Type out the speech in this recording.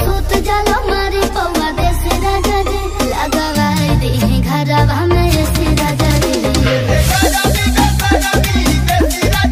सूत जला